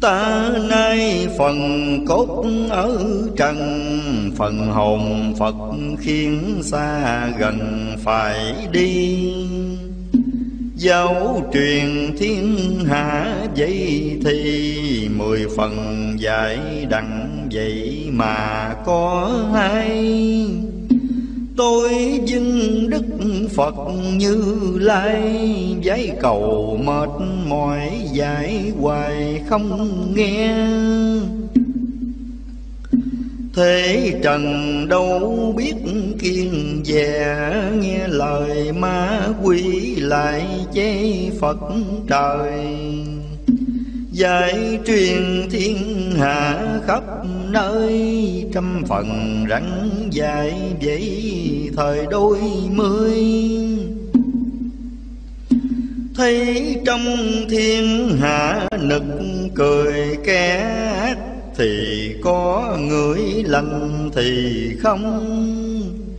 Ta nay phần cốt ở trần, Phần hồn Phật khiến xa gần phải đi. Giáo truyền thiên hạ vậy thì Mười phần dạy đặng vậy mà có hay Tôi vinh Đức Phật như lai, Giấy cầu mệt mỏi giải hoài không nghe. Thế trần đâu biết kiên dè, Nghe lời ma quỷ lại chê Phật trời. Giải truyền thiên hạ khắp nơi, Trăm phần rắn dài vậy thời đôi mươi. Thấy trong thiên hạ nực cười kẻ Thì có người lành thì không.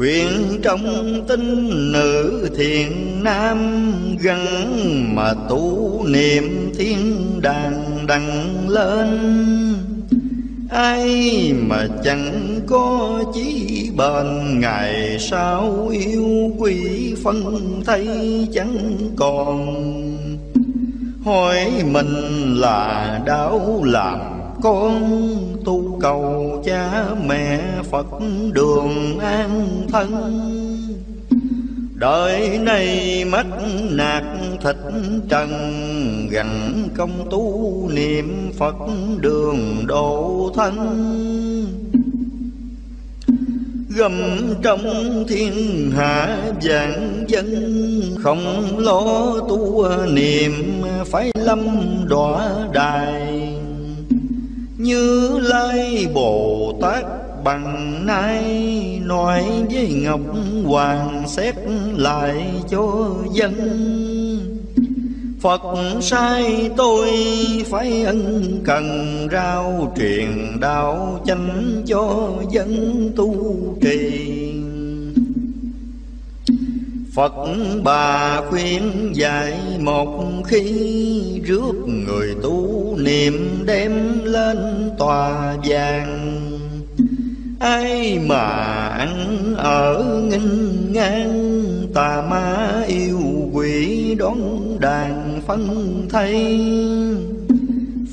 Quyền trong tinh nữ thiện nam Gắn mà tu niệm thiên đàng đằng lên. Ai mà chẳng có chí bền, Ngày sau yêu quỷ phân thấy chẳng còn. Hỏi mình là đau làm con tu cầu cha mẹ Phật đường an thân. Đời này mất nạt thịt trần gần công tu niệm Phật đường độ thân. Gầm trong thiên hạ vạn dân Không lo tu niệm, phải lâm đọa đài. Như Lai Bồ Tát bằng nay nói với ngọc hoàng xét lại cho dân. Phật sai tôi phải ân cần rao truyền đạo chánh cho dân tu trì. Phật bà khuyên dạy một khi Rước người tu, niệm đem lên tòa vàng. Ai mà ăn ở nghinh ngang, Tà ma yêu quỷ đón đàn phân thay.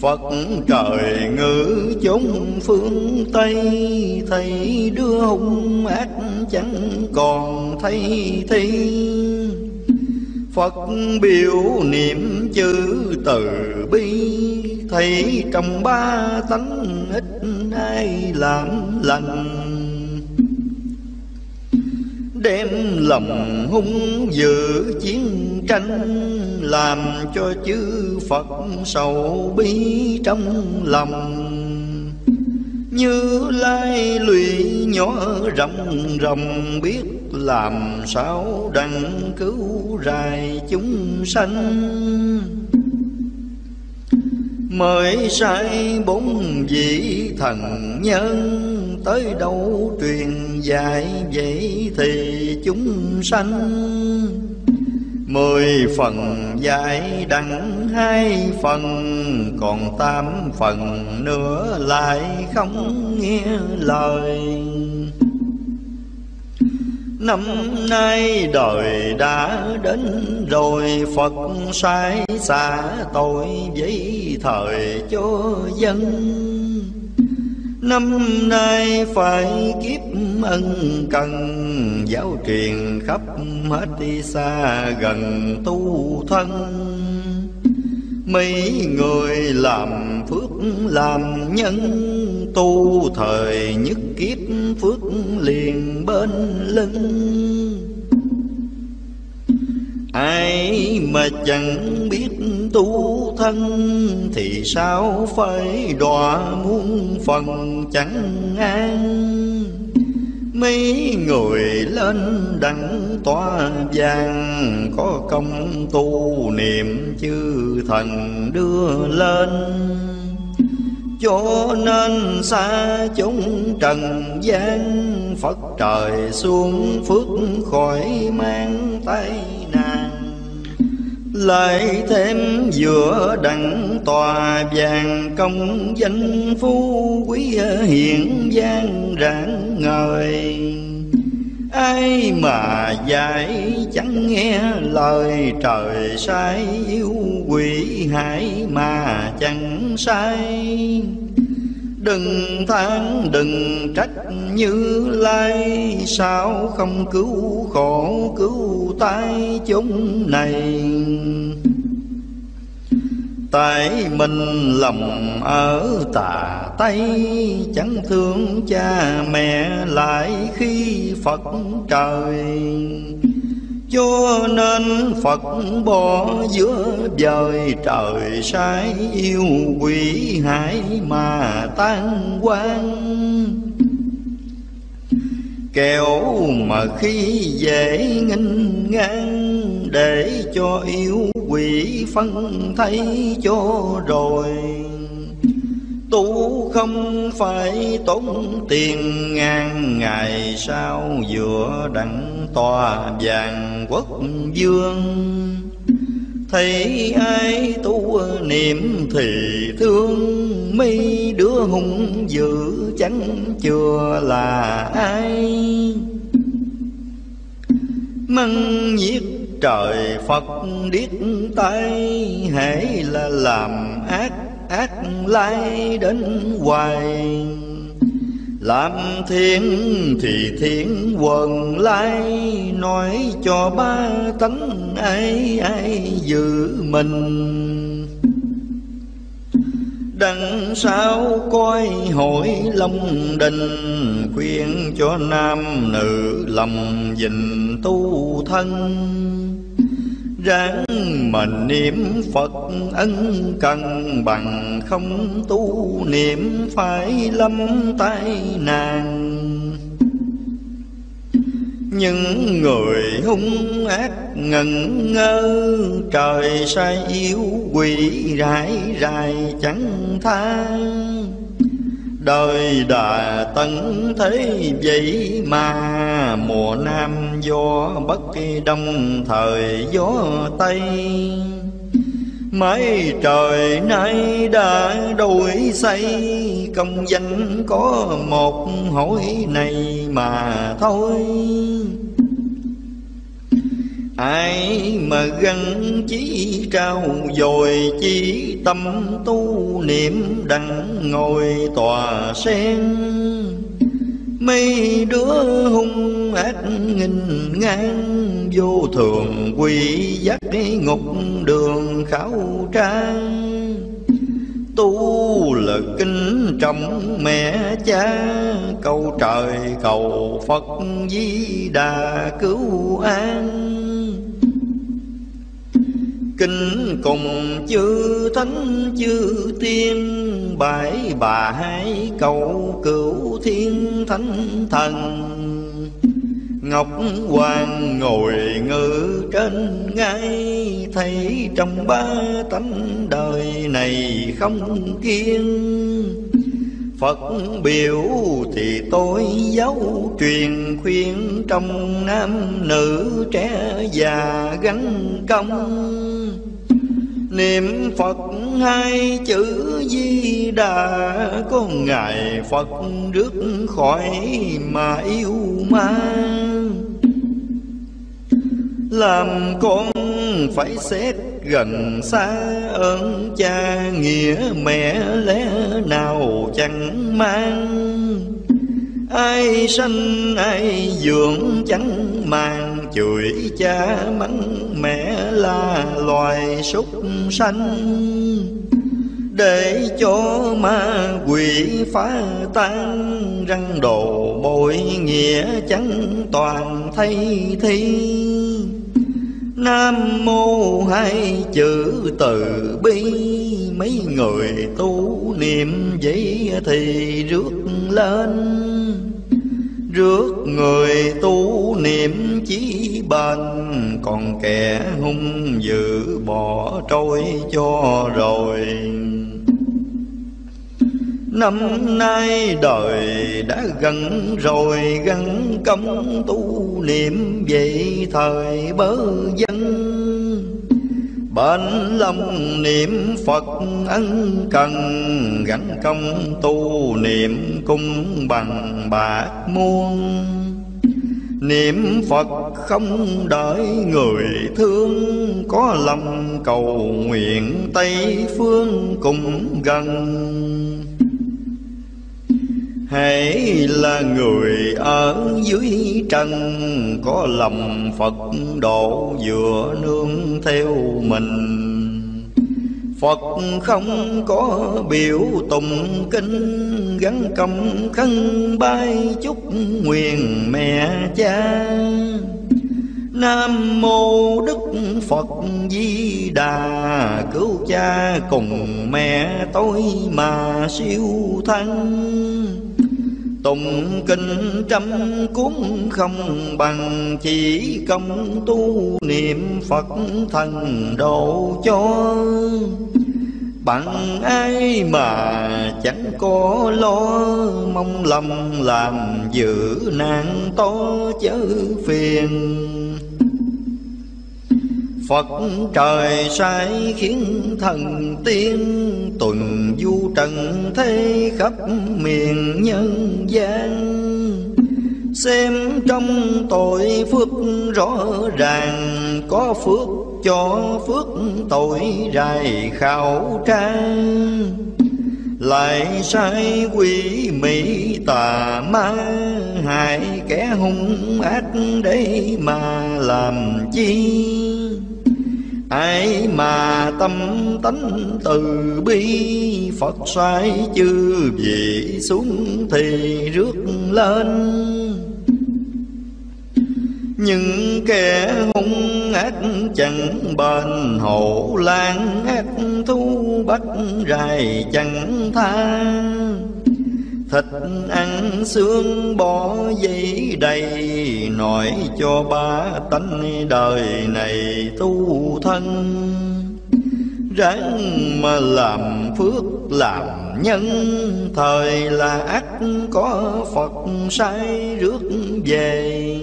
Phật trời ngữ chúng phương Tây Thầy đưa hung ác chẳng còn thấy thi. Phật biểu niệm chữ từ bi Thầy trong ba tánh ít ai làm lành. Đem lòng hung dữ chiến tranh, Làm cho chư Phật sầu bi trong lòng. Như lai lụy nhỏ rộng rộng Biết làm sao đặng cứu rài chúng sanh. Mới sai bốn vị thần nhân Tới đâu truyền dạy vậy thì chúng sanh. Mười phần dạy đặng hai phần, Còn tám phần nữa lại không nghe lời. Năm nay đời đã đến rồi, Phật sai xả tội với thời cho dân. Năm nay phải kiếp ân cần, Giáo truyền khắp hết đi xa gần tu thân. Mấy người làm phước làm nhân Tu, thời nhất kiếp phước liền bên lưng. Ai mà chẳng biết tu thân Thì sao phải đọa muôn phần chẳng an? Mấy người lên đẳng tòa vàng, Có công tu niệm chư thần đưa lên. Cho nên xa chúng trần gian, Phật trời xuống phước khỏi mang tay nàng lại thêm giữa đặng tòa vàng công danh phú quý hiện gian rạng ngời. Ai mà dạy chẳng nghe lời trời sai yêu quỷ hại mà chẳng sai. Đừng than, đừng trách như lai. Sao không cứu khổ, cứu tai chúng này? Tại mình lòng ở tà Tây, Chẳng thương cha mẹ lại khi Phật trời cho nên Phật bỏ giữa vời trời sai yêu quỷ hải mà tan quan Kẻo mà khi dễ nghinh ngang Để cho yêu quỷ phân thấy cho rồi Tu không phải tốn tiền. Ngàn ngày sau Giữa đặng tòa vàng quốc vương, Thấy ai tu niệm thì thương Mấy đứa hung dữ chẳng chưa là ai. Măng nhiệt trời Phật điếc tay Hãy là làm ác ác lai đến hoài. Làm thiên thì thiên quần lai, nói cho ba tánh ai ai giữ mình. Đằng sau coi hội long đình, khuyên cho nam nữ lòng dình tu thân ráng mà niệm Phật ân cần bằng không tu niệm phải lâm tai nạn. Những người hung ác ngần ngơ, trời sai yêu quỷ rải rải chẳng than Đời đà tấn thế vậy mà Mùa nam gió bất đông, thời gió tây. Mấy trời nay đã đổi xây Công danh có một hỏi này mà thôi. Ai mà gắn chí trao dồi chi tâm tu niệm đặng ngồi tòa sen? Mấy đứa hung ác nghìn ngang Vô thường quỷ giác ngục đường khảo trang. Tu là kinh trọng mẹ cha. Cầu trời, cầu Phật, di đà cứu an. Kinh cùng chư thánh, chư tiên Bãi bà hai cầu cửu thiên thánh thần. Ngọc Hoàng ngồi ngự trên ngai, Thấy trong ba tánh đời này không kiên Phật biểu thì tôi giáo truyền khuyên Trong nam nữ trẻ già gánh công. Niệm Phật hai chữ Di Đà, Có Ngài Phật rước khỏi mà yêu ma Làm con phải xét gần xa ơn cha, nghĩa mẹ lẽ nào chẳng mang. Ai sanh ai dưỡng chẳng màng chửi cha mắng mẹ là loài súc sanh. Để cho ma quỷ phá tan, răng đồ bội nghĩa chẳng toàn thay thi. Nam mô hai chữ từ bi, Mấy người tu niệm vậy thì rước lên. Rước người tu niệm chí bền Còn kẻ hung dữ bỏ trôi cho rồi. Năm nay đời đã gần rồi, gắn công tu niệm vậy thời bớ dân. Bên lòng niệm Phật ân cần Gắn công tu niệm cung bằng bạc muôn. Niệm Phật không đợi người thương, Có lòng cầu nguyện Tây phương cùng gần. Hãy là người ở dưới trần Có lòng Phật độ vừa nương theo mình. Phật không có biểu tùng kinh, Gắn cầm khăn bay chúc nguyện mẹ cha. Nam mô Đức Phật Di Đà, Cứu cha cùng mẹ tôi mà siêu thăng. Tụng kinh trăm cuốn không bằng Chỉ công tu niệm Phật thần độ cho. Bằng ai mà chẳng có lo, Mong lòng làm giữ nạn to chớ phiền. Phật trời sai khiến thần tiên Tuần du trần thế khắp miền nhân gian. Xem trong tội phước rõ ràng Có phước cho phước tội rài khảo trang, lại sai quỷ mỹ tà ma hại kẻ hung ác để mà làm chi? Ai mà tâm tánh từ bi, phật xoay chư vị xuống thì rước lên. Những kẻ hung ác chẳng bền hổ, lan ác thu bắt rài chẳng tha. Thịt ăn xương bỏ dây đầy, Nói cho ba tánh đời này tu thân. Ráng mà làm phước làm nhân, Thời là ác có Phật sai rước về.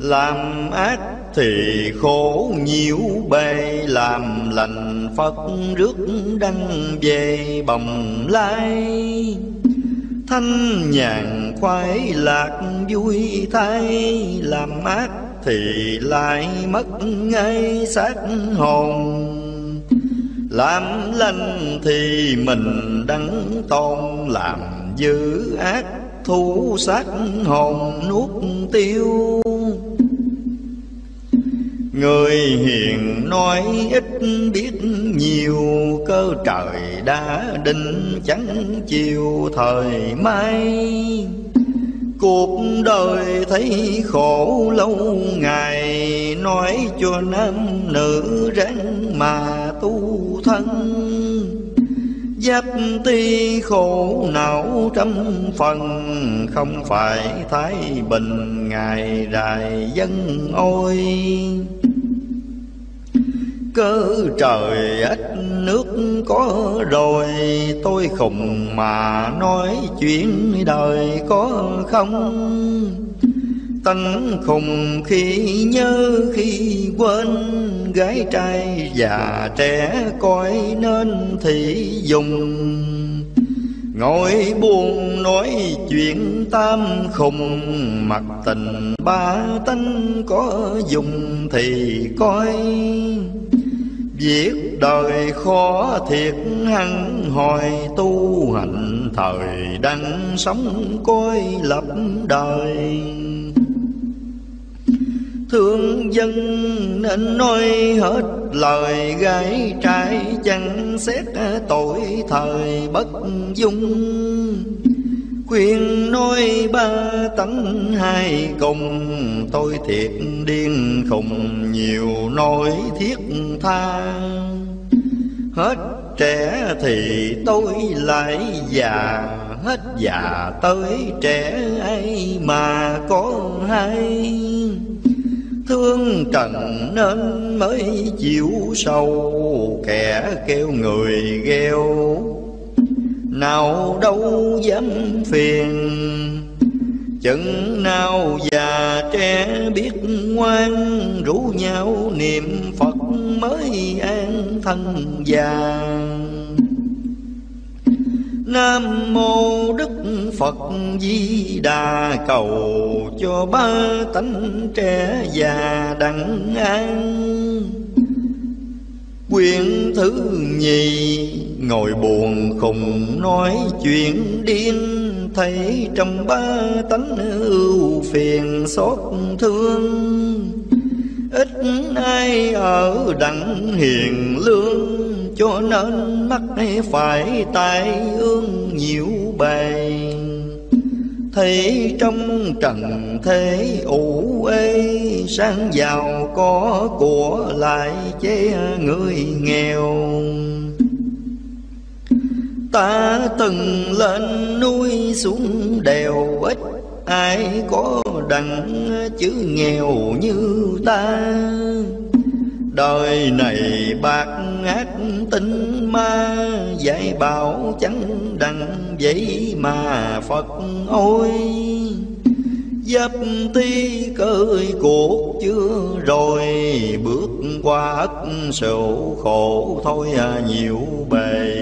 Làm ác thì khổ nhiều bề làm lành Phật rước đăng về bồng lai. Thanh nhàn khoái lạc vui thay, Làm ác thì lại mất ngay xác hồn. Làm lành thì mình đắng tôn, Làm dữ ác thu xác hồn nuốt tiêu. Người hiền nói ít biết nhiều, Cơ trời đã định chẳng chiều thời mai. Cuộc đời thấy khổ lâu ngày, Nói cho nam nữ ráng mà tu thân. Giáp ti khổ não trăm phần, Không phải thái bình ngày rài dân ôi. Cơ trời ít nước có rồi, Tôi khùng mà nói chuyện đời có không? Tánh khùng khi nhớ khi quên, Gái trai già trẻ coi nên thì dùng. Ngồi buồn nói chuyện tam khùng, Mặt tình ba tánh có dùng thì coi. Việc đời khó thiệt hăng hồi tu hành Thời đang sống coi lập đời. Thương dân nên nói hết lời gái trai Chẳng xét tội thời bất dung. Khuyên nói ba tánh hai cùng, Tôi thiệt điên khùng, nhiều nỗi thiết tha Hết trẻ thì tôi lại già, Hết già tới trẻ ai mà có hay. Thương trần nên mới chịu sâu Kẻ kêu người gheo, nào đâu dám phiền. Chừng nào già trẻ biết ngoan, rủ nhau niệm Phật mới an thân già. Nam mô Đức Phật Di Đà cầu cho ba tánh trẻ già đặng an. Quyển thứ nhì, ngồi buồn khùng nói chuyện điên, Thấy trong ba tánh ưu phiền xót thương. Ít ai ở đặng hiền lương cho nên mắt phải tai ương nhiều bề Thấy trong trần thế ủ ê Sang giàu có của lại chế người nghèo. Ta từng lên núi xuống đèo, ít Ai có đặng chữ nghèo như ta. Đời này bạc ác tinh ma, Dạy bảo chẳng đặng vậy mà Phật ôi. Dấp ti cơi cuộc chưa rồi, Bước qua ất sầu khổ thôi à nhiều bề.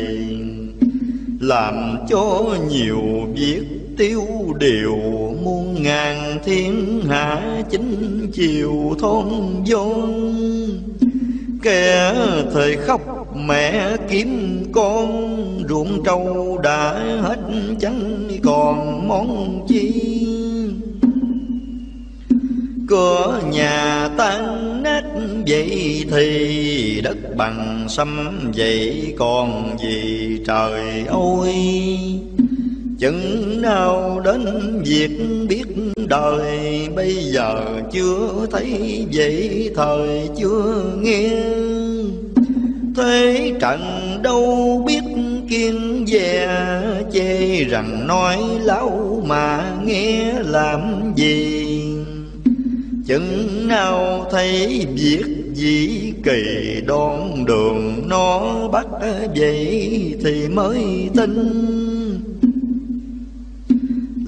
Làm cho nhiều việc tiêu điều Muôn ngàn thiên hạ chính chiều thôn vốn Kẻ thời khóc mẹ kiếm con, Ruộng trâu đã hết chẳng còn món chi. Cửa nhà tan nát vậy thì Đất bằng xâm vậy còn gì trời ơi. Chừng nào đến việc biết đời, Bây giờ chưa thấy vậy thời, chưa nghe. Thế trận đâu biết kiên dè, Chê rằng nói láo mà nghe làm gì. Chừng nào thấy việc gì kỳ đón đường nó bắt vậy thì mới tin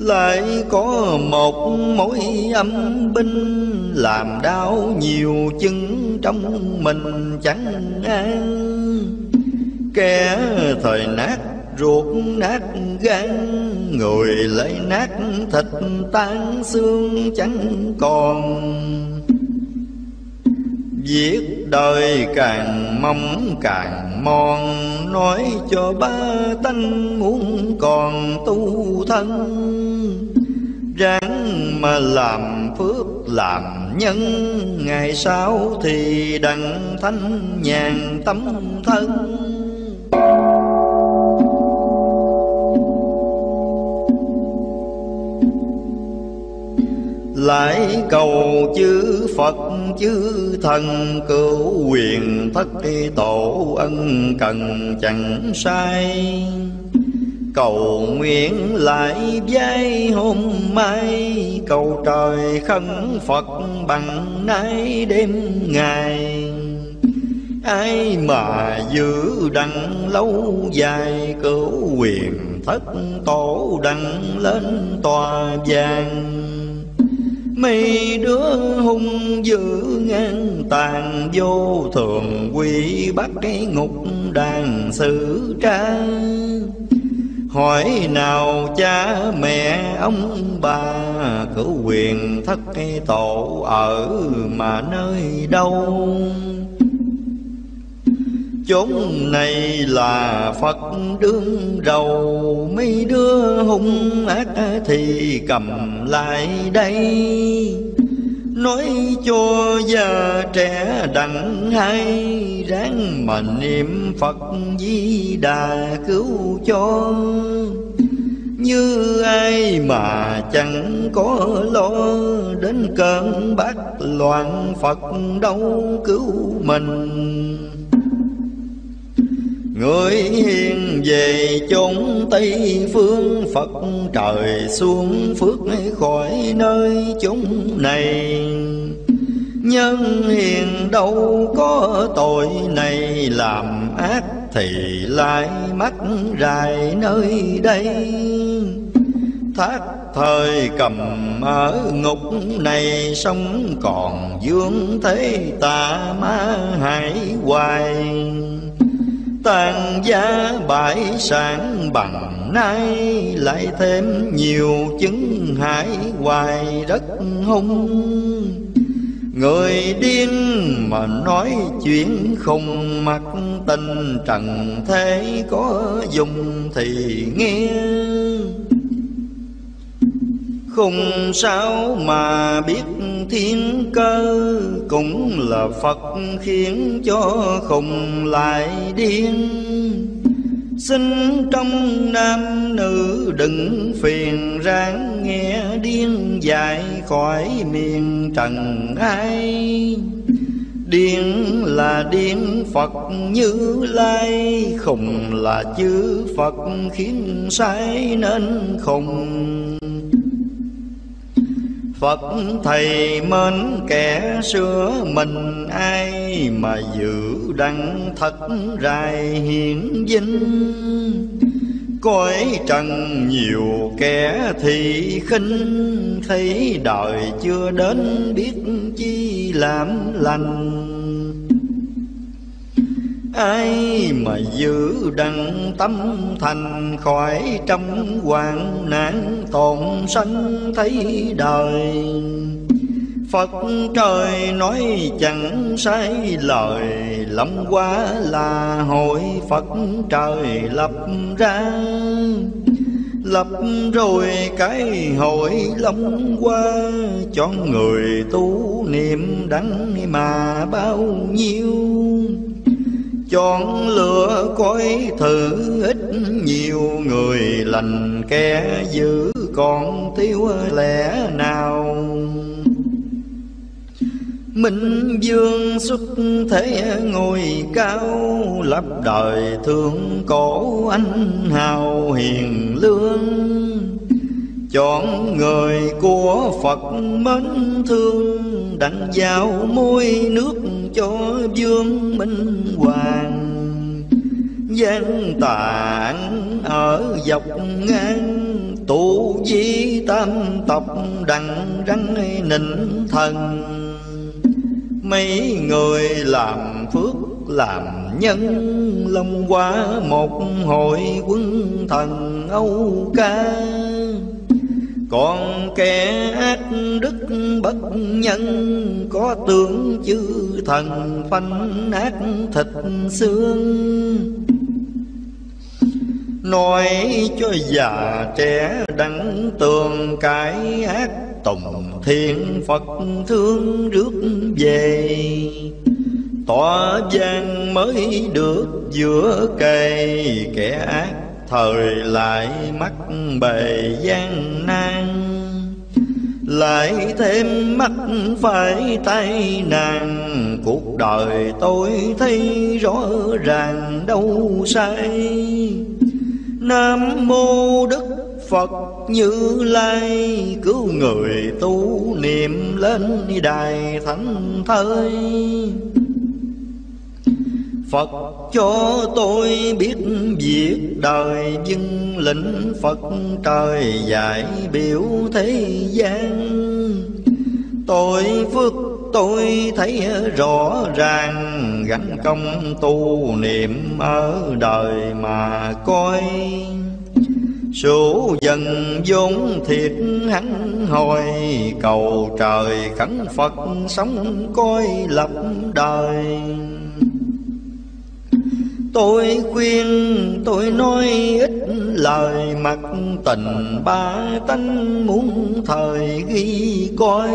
lại có một mối âm binh Làm đau nhiều chân trong mình chẳng an. Kẻ thời nát ruột nát gan, Người lại nát thịt tan xương chẳng còn. Viết đời càng mong càng mòn Nói cho ba tánh muốn còn tu thân. Ráng mà làm phước làm nhân, Ngày sau thì đặng thanh nhàn tâm thân. Lại cầu chư Phật, chư thần cứu quyền thất tổ ân cần chẳng sai. Cầu nguyện lại giây hôm mai, Cầu trời khấn Phật bằng nay đêm ngày. Ai mà giữ đặng lâu dài, Cứu quyền thất tổ đặng lên tòa vàng. Mấy đứa hung dữ ngang tàn vô thường quy bắt cái ngục đàn xử tra. Hỏi nào cha mẹ ông bà Cửu quyền thất tổ ở mà nơi đâu? Chốn này là Phật đương đầu. Mấy đứa hung ác thì cầm lại đây. Nói cho già trẻ đặng hay, Ráng mà niệm Phật Di Đà cứu cho. Như ai mà chẳng có lo, Đến cơn bát loạn Phật đâu cứu mình. Người hiền về chốn Tây phương, Phật trời xuống phước khỏi nơi chúng này. Nhân hiền đâu có tội này, làm ác Thì lại mắc rài nơi đây. Thác thời cầm ở ngục này, Sống còn dương thế tà ma hải hoài. Tàn gia bãi sản bằng nay, Lại thêm nhiều chứng hại hoài đất hung. Người điên mà nói chuyện không mặc tình, trần thế có dùng thì nghe không sao mà biết thiên cơ, Cũng là Phật khiến cho không lại điên. Xin trong nam nữ đừng phiền ráng nghe điên dài khỏi miền trần ai. Điên là điên Phật như lai Khùng là chữ Phật khiến sai nên khùng Phật thầy mến kẻ xưa mình ai mà giữ đăng thật rài hiển vinh? Cõi trần nhiều kẻ thì khinh, Thấy đời chưa đến biết chi làm lành. Ai mà giữ đặng tâm thành khỏi trăm hoạn nạn tồn sanh thấy đời? Phật trời nói chẳng sai lời Lâm qua là hội Phật trời lập ra. Lập rồi cái hội long qua, Cho người tu niệm đắng mà bao nhiêu? Chọn lựa coi thử ít nhiều người lành kẻ dữ còn thiếu lẽ nào? Minh dương xuất thế ngồi cao, Lập đời thương cổ anh hào hiền lương. Chọn người của Phật mến thương Đặng vào môi nước cho vương minh hoàng. Gian tạng ở dọc ngang, tụ di tam tộc đặng răng nịnh thần. Mấy người làm phước, làm nhân long qua một hội quân thần âu ca còn kẻ ác đức bất nhân, có tướng chư thần phanh ác thịt xương. Nói cho già trẻ đắng tường cái ác tùng thiên phật thương rước về. Tỏa gian mới được giữa cây kẻ ác thời lại mắc bề gian nan lại thêm mắt phải tay nàng, cuộc đời tôi thấy rõ ràng đâu sai. Nam mô đức phật như lai cứu người tu niệm lên đài thánh thơi. Phật. Cho tôi biết việc đời dưng lĩnh Phật trời giải biểu thế gian. Tôi phước tôi thấy rõ ràng gánh công tu niệm ở đời mà coi. Sủ dần vốn thiệt hắn hồi, Cầu trời khấn Phật sống coi lập đời. Tôi khuyên, tôi nói ít lời mặt tình ba tánh muốn thời ghi coi.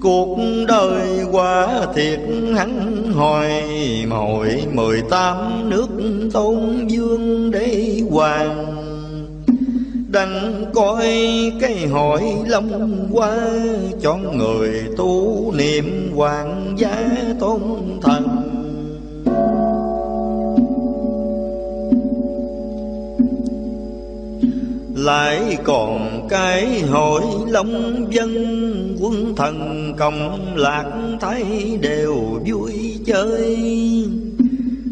Cuộc đời quá thiệt, hắn hồi Hồi mười tám nước tôn dương đế hoàng. Đành coi cái hội long qua, Cho người tu niệm hoàng gia tôn thần. Lại còn cái hội long dân, quân thần cộng lạc thấy đều vui chơi.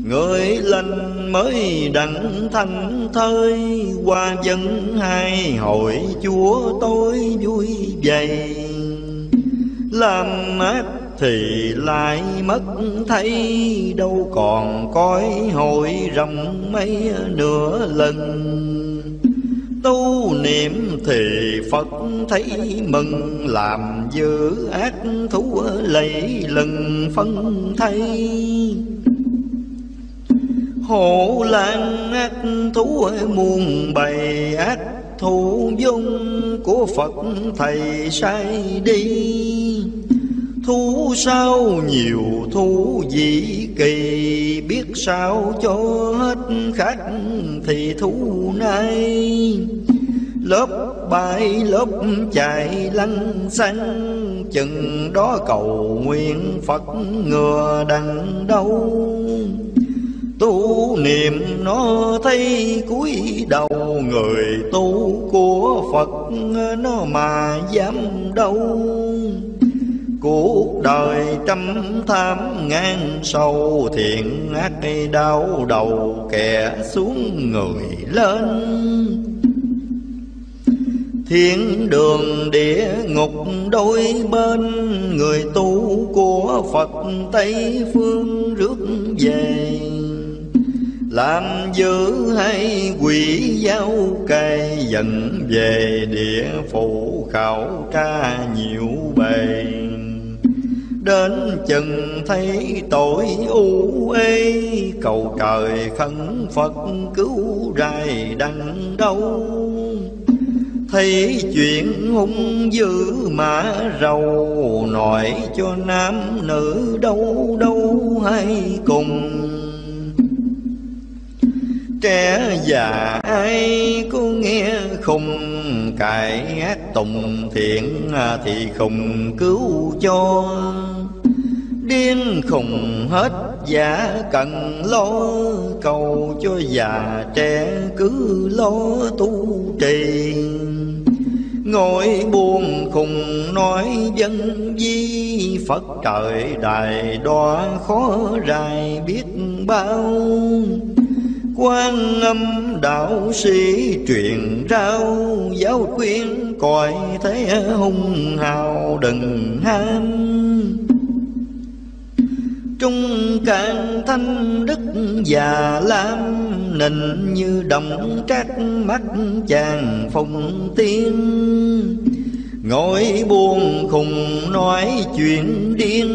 Người lành mới đặng thanh thơi, Qua dân hai hội chúa tôi vui vầy Làm ác thì lại mất thấy, Đâu còn coi hội rộng mấy nửa lần tu niệm thì Phật thấy mừng, làm dữ ác thú lấy lần phân thay. Hộ lan ác thú muôn bày ác thù dung của Phật thầy sai đi. Thu sao nhiều thu dị kỳ? Biết sao cho hết khách thì thú nay? Lớp bài lớp chạy lăn xăng Chừng đó cầu nguyện Phật ngừa đằng đâu? Tu niệm nó thấy cúi đầu, Người tu của Phật nó mà dám đâu? Cuộc đời trăm tham ngang sâu, Thiện ác đau đầu, kẻ xuống người lên. Thiên đường địa ngục đôi bên, Người tu của Phật Tây Phương rước về. Làm dữ hay quỷ giao cây dẫn về địa phủ khảo tra nhiều bề. Đến chừng thấy tội u ê, Cầu trời khấn Phật cứu rài đằng đâu. Thấy chuyện hung dữ mà rầu Nội cho nam nữ đâu đâu hay cùng. Trẻ già ai có nghe khùng Cải ác tùng thiện thì khùng cứu cho. Điên khùng hết, giả cần lo Cầu cho già trẻ cứ lo tu trì. Ngồi buồn khùng nói dân di Phật trời đài đoa khó rài biết bao. Quan âm đạo sĩ truyền rao, giáo khuyên cõi thế hung hào đừng ham trung can thanh đức già lam nịnh như đồng trác mắt chàng phùng tiên. Ngồi buồn khùng nói chuyện điên,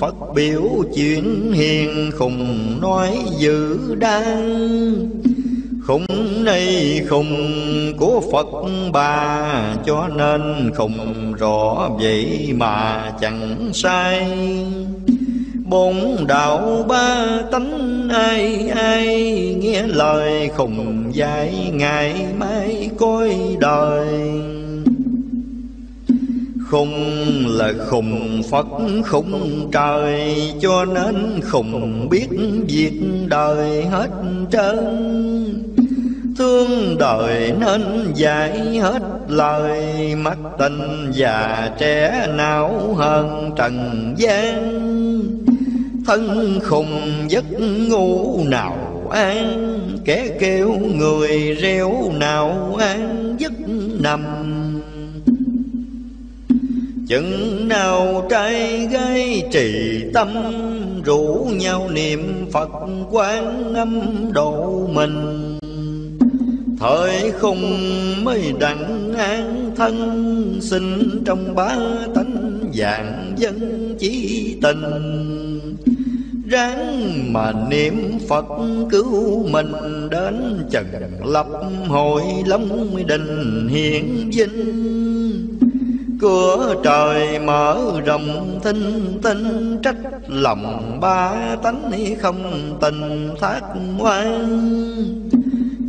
Phật biểu chuyện hiền khùng nói dữ đang. Khùng này khùng của Phật bà, Cho nên khùng rõ vậy mà chẳng sai. Bốn đạo ba tánh ai ai, Nghe lời khùng dạy ngày mai coi đời. Khùng là khùng Phật khùng trời, Cho nên khùng biết việc đời hết trơn. Thương đời nên dạy hết lời, Mắt tình già trẻ não hơn trần gian. Thân khùng giấc ngủ nào an, Kẻ kêu người reo nào an giấc nằm. Chừng nào trai gái trì tâm, Rủ nhau niệm Phật quán âm độ mình. Thời không mới đặng an thân, Sinh trong ba tánh dạng dân chí tình. Ráng mà niệm Phật cứu mình Đến trần lập hội long đình hiển vinh. Cửa trời mở rộng tinh tinh Trách lòng ba tánh không tình thác ngoan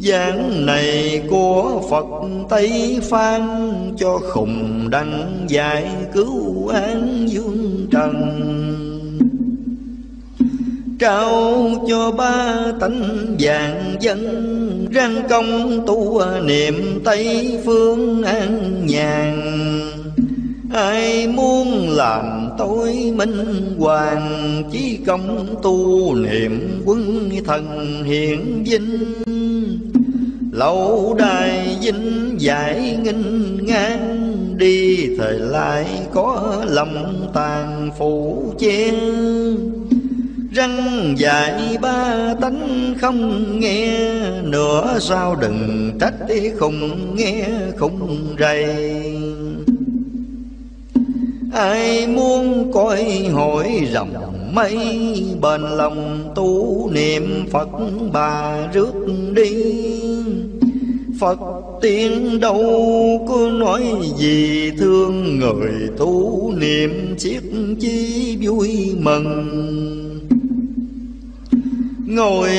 Giảng này của Phật Tây Phan Cho khùng đăng giải cứu an dương trần. Trao cho ba tánh vàng dân. Răng công tu niệm Tây Phương an nhàn. Ai muốn làm tối minh hoàng Chí công tu niệm quân thần hiện vinh Lâu đài vinh giải nghinh ngang Đi thời lại có lòng tàn phủ chen Răng dạy ba tánh không nghe Nữa sao đừng trách không nghe không rầy. Ai muốn coi hỏi rộng mây, Bền lòng tu niệm Phật bà rước đi. Phật tiên đâu có nói gì, thương người tu niệm chiếc chi vui mừng. Ngồi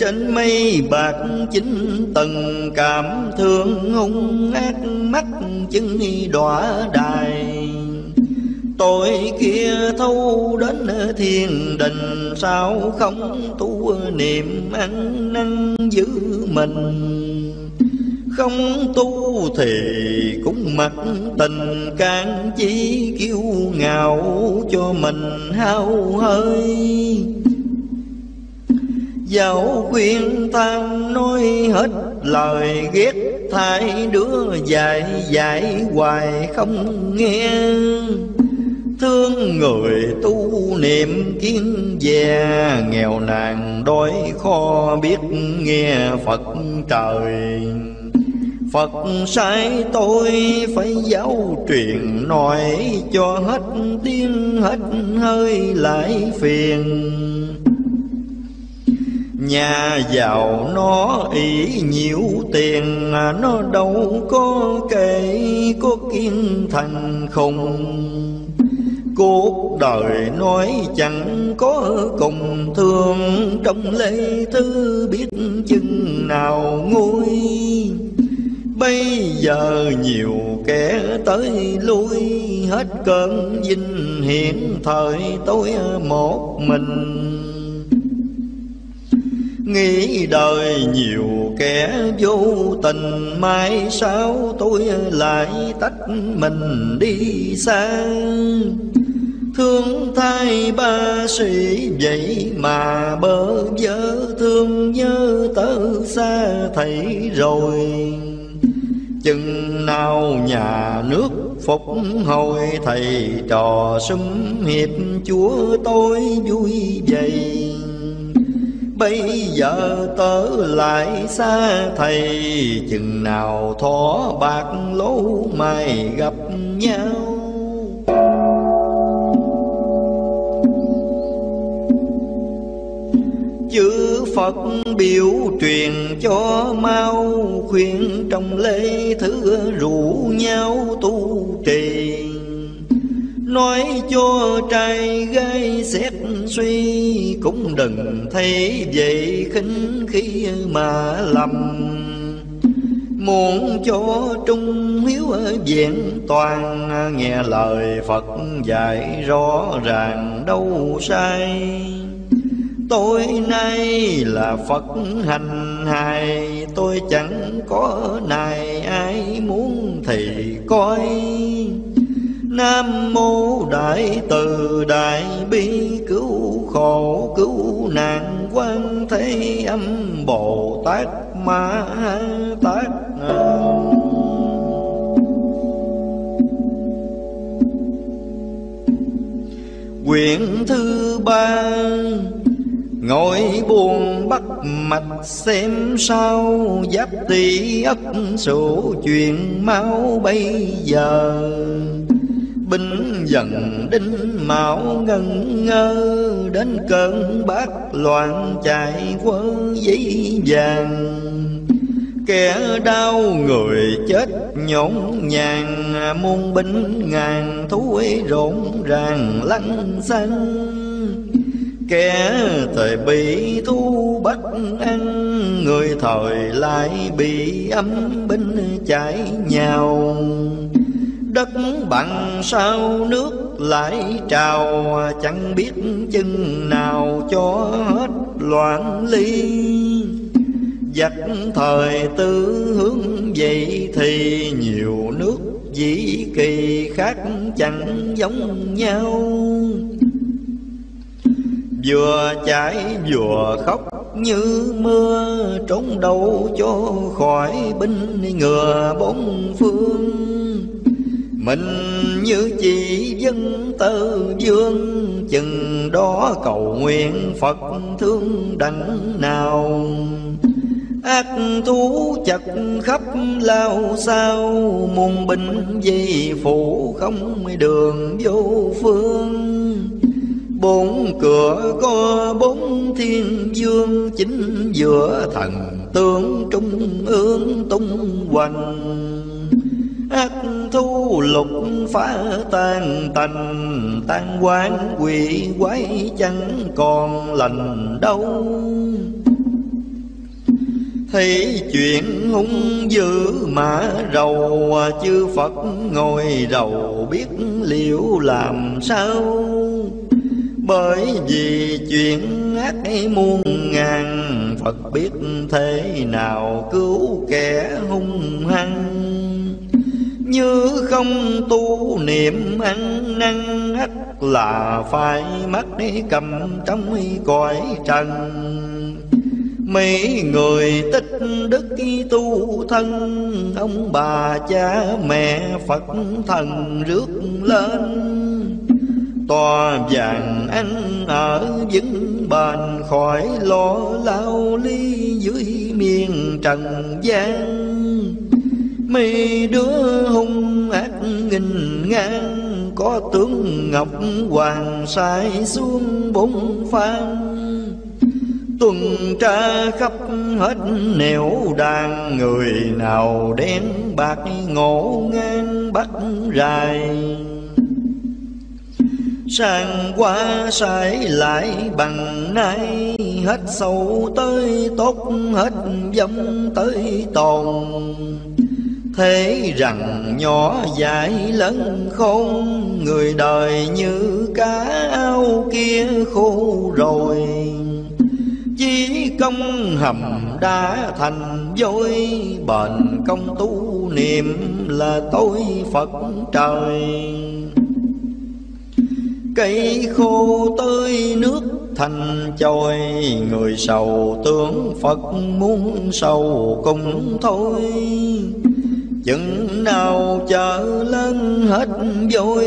trên mây bạc chính tầng, cảm thương hung ác mắt chân đọa đài. Tội kia thâu đến thiên đình, Sao không tu niệm ăn năn giữ mình? Không tu thì cũng mặc tình can chi kiêu ngạo Cho mình hao hơi dẫu khuyên than nói hết lời ghét thay đứa dạy dạy hoài không nghe. Thương người tu niệm kiên già, Nghèo nàn đói kho biết nghe Phật trời. Phật sai tôi phải giáo truyền nói Cho hết tiếng, hết hơi lại phiền. Nhà giàu nó ý nhiều tiền, Nó đâu có kể, có kiên thành không? Cuộc đời nói chẳng có cùng thương, Trong lễ thứ biết chừng nào nguôi. Bây giờ nhiều kẻ tới lui, Hết cơn vinh hiện thời tôi một mình. Nghĩ đời nhiều kẻ vô tình, Mai sao tôi lại tách mình đi xa. Thương thay ba sĩ vậy mà bơ vơ, thương nhớ tớ xa thầy rồi. Chừng nào nhà nước phục hồi, thầy trò sum hiệp chúa tôi vui vậy Bây giờ tớ lại xa thầy, Chừng nào thỏ bạc lỗ mày gặp nhau. Chữ Phật biểu truyền cho mau, khuyên trong lễ thứ rủ nhau tu trì. Nói cho trai gây xét suy Cũng đừng thấy vậy khinh khi mà lầm. Muốn cho trung hiếu vẹn toàn, Nghe lời Phật dạy rõ ràng đâu sai. Tôi nay là Phật hành hài, Tôi chẳng có này ai muốn thì coi. Nam mô đại từ đại bi. Cứu khổ, cứu nạn, quan thế âm Bồ Tát Ma Tát Quyển thứ ba, Ngồi buồn bắt mạch xem sao. Giáp tỷ ất sổ chuyện mau bây giờ. Binh dần đinh mão ngân ngơ, Đến cơn bát loạn chạy quơ giấy vàng. Kẻ đau người chết nhổn nhàng, Muôn binh ngàn thú rộn ràng lăn xanh Kẻ thời bị thu bắt ăn Người thời lại bị âm binh chạy nhào. Đất bằng sao nước lại trào, Chẳng biết chừng nào cho hết loạn ly. Giặc thời tư hướng vậy thì nhiều nước dĩ kỳ khác chẳng giống nhau. Vừa chảy vừa khóc như mưa, Trốn đâu cho khỏi binh ngừa bốn phương. Mình như chỉ dân tơ dương, Chừng đó cầu nguyện Phật thương đảnh nào. Ác thú chặt khắp lao sao, muôn binh di phủ không đường vô phương. Bốn cửa có bốn thiên dương, chính giữa thần tướng trung ương tung hoành. Ác thu lục phá tan tành, tan quán quỷ quái chẳng còn lành đâu. Thấy chuyện hung dữ mà rầu, Chư Phật ngồi rầu biết liệu làm sao. Bởi vì chuyện ác muôn ngàn, Phật biết thế nào cứu kẻ hung hăng. Như không tu niệm ăn năn ắt Là phải mất cầm trong cõi trần. Mấy người tích đức tu thân, Ông bà cha mẹ Phật thần rước lên. Tòa vàng ăn ở vững bền Khỏi lo lao ly dưới miền trần gian mi đứa hung ác nghìn ngang, Có tướng Ngọc Hoàng sai xuống bốn phan Tuần tra khắp hết nẻo đàn Người nào đen bạc ngộ ngang bắt rài. Sang qua sai lại bằng nay Hết sâu tới tốt, hết dâm tới tồn. Thế rằng nhỏ dài lớn khôn, Người đời như cá ao kia khô rồi. Chí công hầm đã thành dối, Bền công tu niệm là tôi Phật trời. Cây khô tơi nước thành chồi, Người sầu tướng Phật muốn sầu cùng thôi. Chừng nào chờ lên hết vui,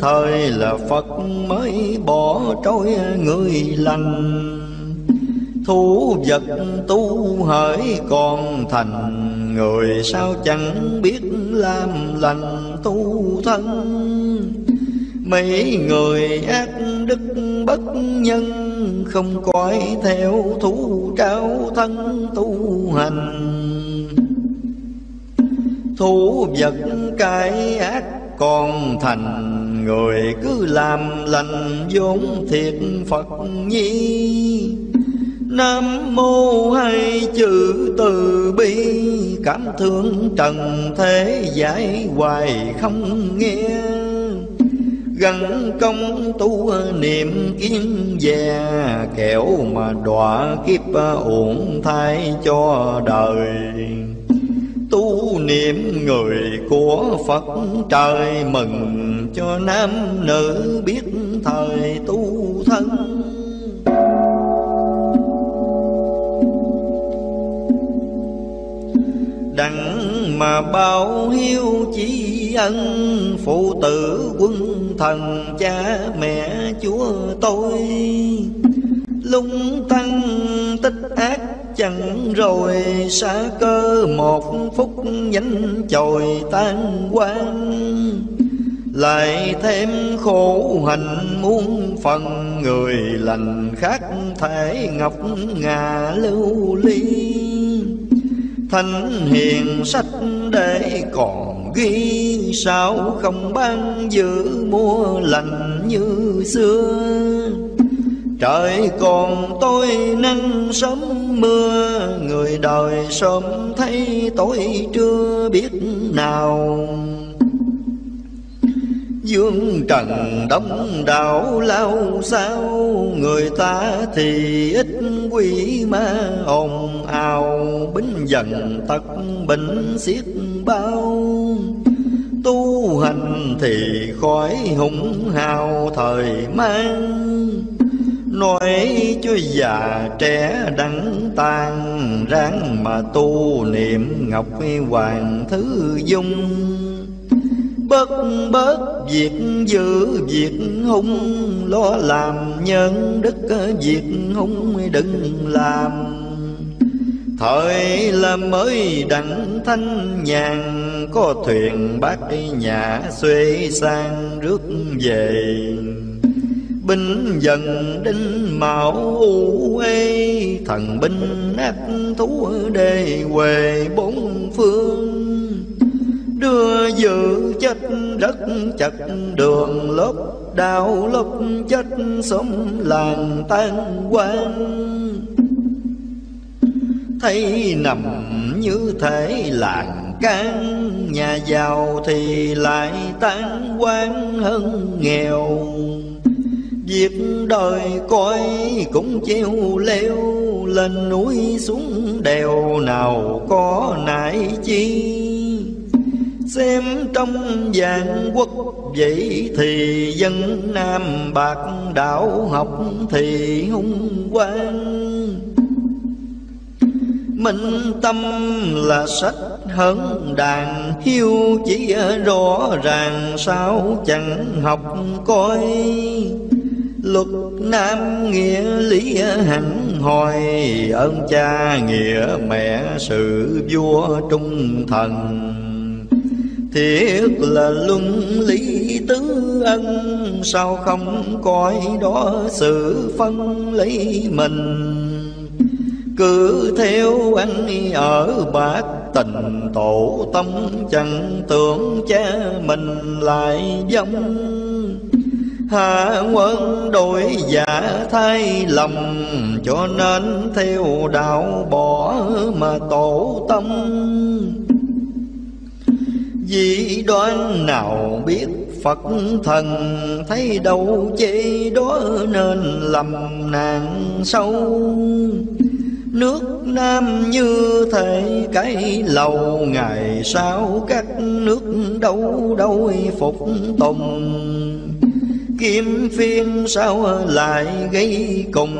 Thời là Phật mới bỏ trôi người lành. Thú vật tu hỡi còn thành, Người sao chẳng biết làm lành tu thân. Mấy người ác đức bất nhân, Không coi theo thú trao thân tu hành. Thu vật cái ác còn thành Người cứ làm lành vốn thiệt Phật nhi. Nam mô hay chữ từ bi, Cảm thương trần thế giải hoài không nghe. Gần công tu niệm kiến già Kẻo mà đọa kiếp uổng thai cho đời. Tu niệm người của Phật trời Mừng cho nam nữ biết thời tu thân. Đặng mà bao hiếu chỉ ân, phụ tử quân thần cha mẹ chúa tôi. Lung tăng tích ác chẳng rồi xa cơ một phút nhánh chồi tan quang lại thêm khổ hạnh muôn phần người lành khác thể ngọc ngà lưu ly. Thanh hiền sách để còn ghi, Sao không ban giữ mua lành như xưa? Trời còn tôi nắng sớm mưa, Người đời sớm thấy tôi chưa biết nào. Dương trần đông đảo lao sao Người ta thì ít quỷ ma ồn ào. Bính dần tật bệnh xiết bao, tu hành thì khỏi hùng hào thời mang nói cho già trẻ đắng tan ráng mà tu niệm ngọc hoàng thứ dung. Bất bớt việc giữ việc hung, Lo làm nhân đức việc hung đừng làm. Thời là mới đặng thanh nhàn, Có thuyền bác nhà xuê sang rước về. Binh dần đinh mạo u ê Thần binh ác thú đề quề bốn phương. Đưa dự chết rất chặt đường lốc đào lốc chết sống làng tan quang thấy nằm như thể làng can, nhà giàu thì lại tan quang hơn nghèo. Việc đời coi cũng treo leo, Lên núi xuống đèo nào có nại chi? Xem trong vạn quốc vậy thì dân Nam Bạc đảo học thì hung quang. Minh tâm là sách hơn đàn, hiu chỉ rõ ràng sao chẳng học coi. Luật nam nghĩa lý hẳn hồi Ơn cha nghĩa mẹ sự vua trung thần. Thiết là luân lý tứ ân, Sao không coi đó sự phân lấy mình? Cứ theo ăn ở bát tình tổ tâm Chẳng tưởng cha mình lại giống Hạ quân đổi giả thay lầm Cho nên theo đạo bỏ mà tổ tâm. Vì đoán nào biết Phật thần thấy đâu chê đó nên lầm nạn sâu. Nước Nam như thể cái lầu, Ngày sau các nước đâu đâu phục tùng. Kim phiên sao lại gây cùng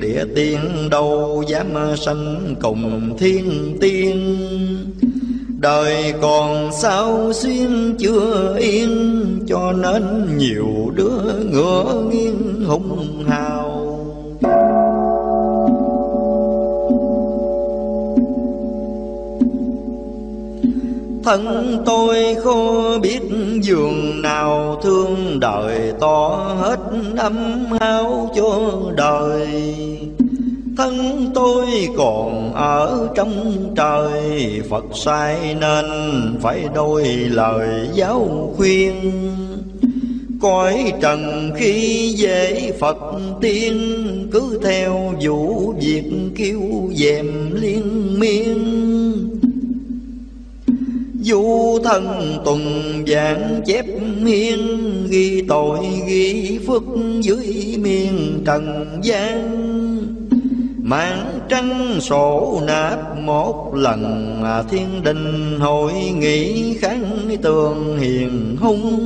Địa tiên đâu dám sanh cùng thiên tiên. Đời còn sao xuyên chưa yên, Cho nên nhiều đứa ngựa nghiêng hùng hào. Thân tôi khô biết giường nào, thương đời to hết âm hao cho đời. Thân tôi còn ở trong trời, Phật sai nên phải đôi lời giáo khuyên. Cõi trần khi dễ Phật tiên, Cứ theo vụ việc kêu dèm liên miên. Du thân tuần giảng chép hiên Ghi tội ghi phước dưới miền trần gian. Mạng trăng sổ nạp một lần à, Thiên đình hội nghị kháng tường hiền hung.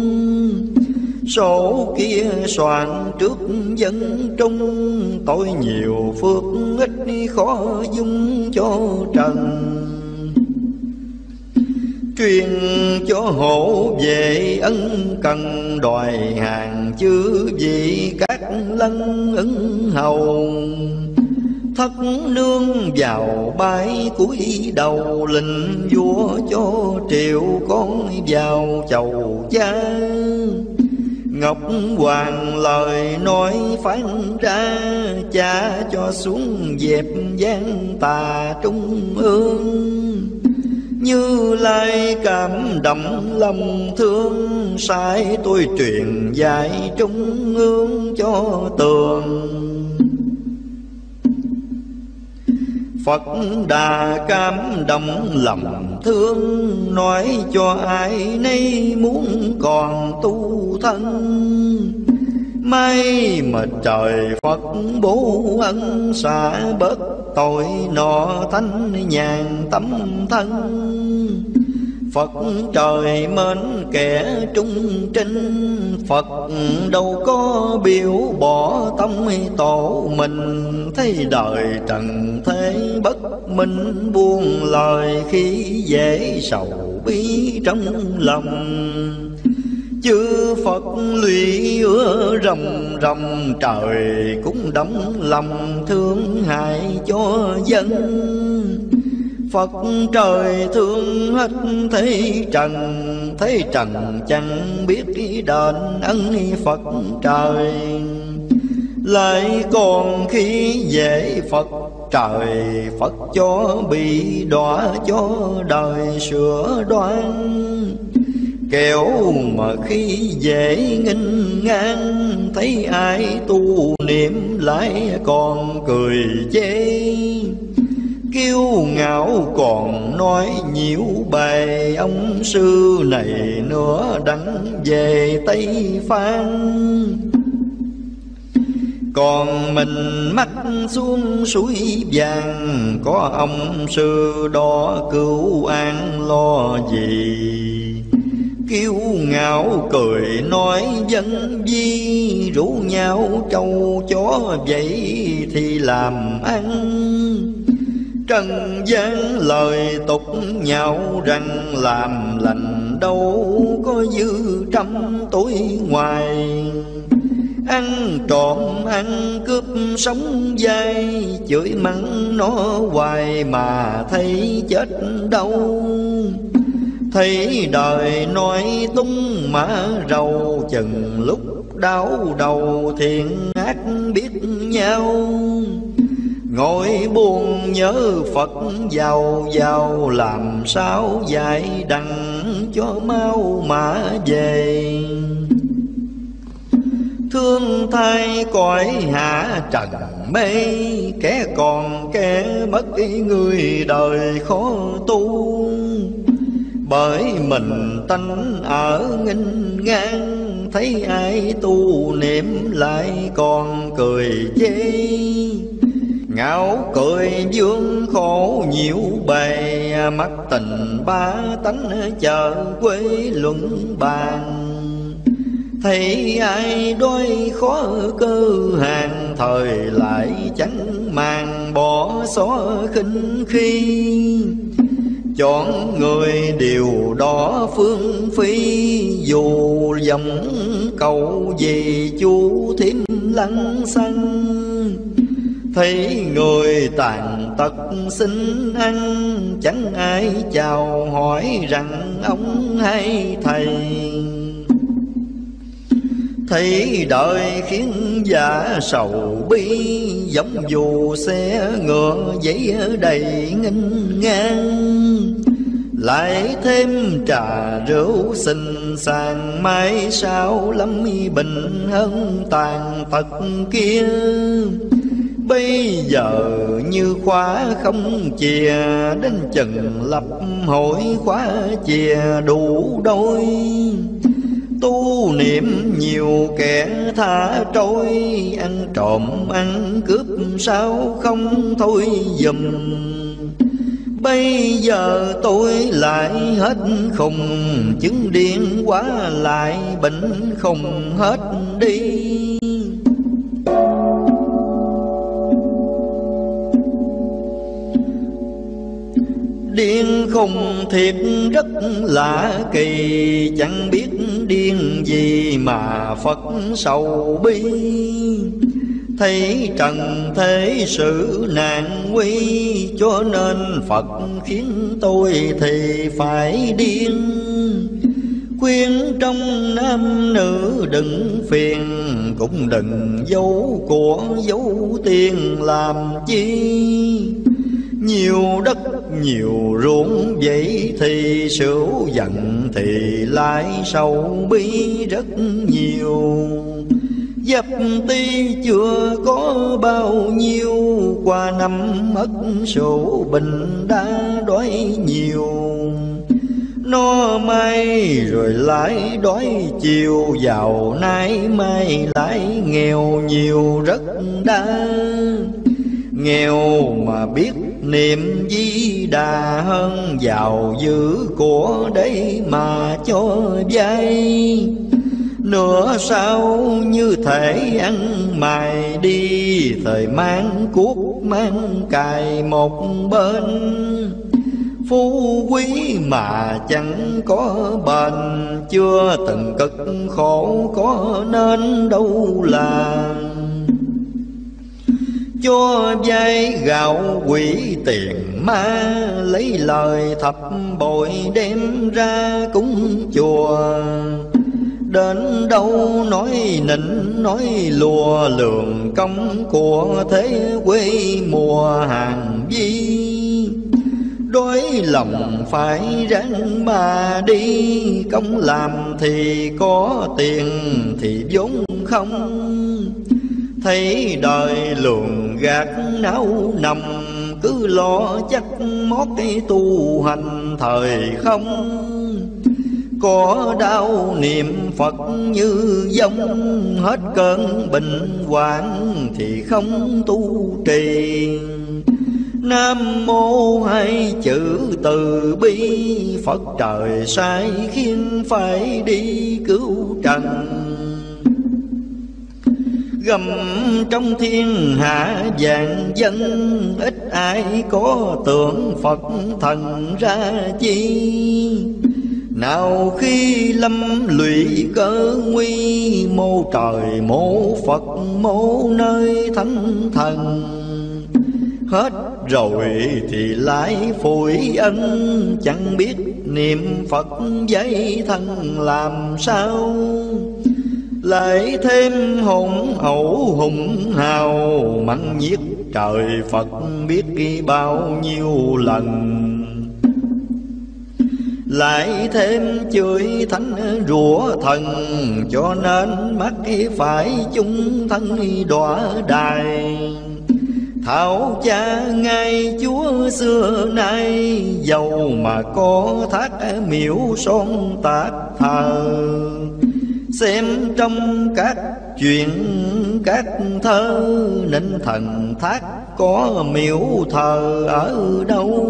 Sổ kia soạn trước dân trung Tôi nhiều phước ít khó dung cho trần. Truyền cho hộ về ân cần, đòi hàng chư vị các lân ứng hầu. Thất nương vào bãi cúi đầu lình vua cho triệu con vào chầu cha. Ngọc Hoàng lời nói phán ra, Cha cho xuống dẹp gian tà trung ương. Như lai cảm động, lòng thương Sai tôi truyền dạy trung ương cho tường. Phật đà cảm động, lòng thương Nói cho ai nay muốn còn tu thân. May mà trời Phật bố ân xả bớt tội nọ thanh nhàn tâm thân. Phật trời mến kẻ trung trinh, Phật đâu có biểu bỏ tâm tổ mình. Thấy đời trần thế bất minh, buông lời Khi dễ sầu bi trong lòng chư Phật lụy ưa rồng rồng trời cũng đóng lòng thương hại cho dân. Phật trời thương hết thế trần Thế trần chẳng biết đền ân Phật trời. Lại còn khi dễ Phật, trời Phật cho bị đọa cho đời sửa đoan. Kẻo mà khi dễ nghinh ngang, Thấy ai tu niệm lại còn cười chê. Kiêu ngạo còn nói nhiễu bài, Ông sư này nữa đắng về Tây Phan. Còn mình mắt xuống suối vàng, Có ông sư đó cứu an lo gì? Kiêu ngạo cười nói dân di Rủ nhau, trâu chó vậy thì làm ăn. Trần gian lời tục nhau rằng Làm lành đâu có dư trăm tuổi ngoài. Ăn trộm, ăn cướp sống dây Chửi mắng nó hoài mà thấy chết đâu. Thấy đời nói tung mã rầu, Chừng lúc đau đầu thiện ác biết nhau. Ngồi buồn nhớ Phật giàu giàu Làm sao dạy đằng cho mau mã về. Thương thay cõi hạ trần mê, Kẻ còn kẻ mất người đời khó tu bởi mình tánh ở nghinh ngang, Thấy ai tu niệm lại còn cười chê. Ngạo cười dương khổ nhiều bề, Mắt tình ba tánh chờ quê luận bàn. Thấy ai đôi khó cơ hàng, Thời lại chẳng màng bỏ xó khinh khi. Chọn người điều đó phương phi. Dù dòng cầu gì chú thêm lăng xăng, Thấy người tàn tật xin ăn, Chẳng ai chào hỏi rằng ông hay thầy. Thấy đời khiến giả sầu bi, Giống dù xe ngựa giấy đầy nghinh ngang lại thêm trà rượu xinh sàng, Mai sao lắm bình hơn tàn phật kia. Bây giờ như khóa không chìa, Đến chừng lập hội khóa chìa đủ đôi. Tu niệm nhiều kẻ tha trôi, Ăn trộm ăn cướp sao không thôi dùm. Bây giờ tôi lại hết khùng, Chứng điên quá lại bệnh không hết đi. Điên khùng thiệt rất lạ kỳ, Chẳng biết điên gì mà Phật sầu bi. Thấy trần thế sự nạn nguy Cho nên Phật khiến tôi thì phải điên. Khuyên trong nam nữ đừng phiền, Cũng đừng dấu của dấu tiền làm chi. Nhiều đất nhiều ruộng vậy thì sửu giận thì lại sâu bi rất nhiều. Dập ti chưa có bao nhiêu, Qua năm mất sổ bình đã đói nhiều. Nó may rồi lại đói chiều Giàu nay mai lại nghèo nhiều, rất đa. Nghèo mà biết niệm di đà hơn giàu dữ của đấy mà cho vay nửa sau như thể ăn mài đi, thời mang cuốc mang cài một bên. Phú quý mà chẳng có bền, chưa từng cực khổ có nên đâu là. Cho vay gạo quỷ tiền ma, lấy lời thập bội đem ra cúng chùa đến đâu nói nịnh, nói lùa lường công của thế quê mùa hàng vi. Đối lòng phải ráng mà đi, công làm thì có tiền thì vốn không. Thấy đời luồng gạt náo nằm, cứ lo chắc mót cái tu hành thời không có đau, niệm Phật như giống Hết cơn bệnh hoạn thì không tu trì. Nam mô hai chữ từ bi, Phật trời sai khiến phải đi cứu trần. Gầm trong thiên hạ vạn dân, Ít ai có tưởng Phật thần ra chi nào khi lâm lụy cơ nguy, Mô trời mô Phật, mô nơi thánh thần. Hết rồi thì lại phủi ân, Chẳng biết niệm Phật giấy thân làm sao. Lại thêm hùng hậu hùng hào mạnh nhiếc trời Phật biết bao nhiêu lần lại thêm chửi thánh rủa thần, cho nên mắt phải chung thân đọa đài. Thảo cha ngay chúa xưa nay, Giàu mà có thác miễu son tạc thờ. Xem trong các chuyện, các thơ, Nên thần thác có miễu thờ ở đâu?